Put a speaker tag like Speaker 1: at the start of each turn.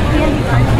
Speaker 1: aqui, ali,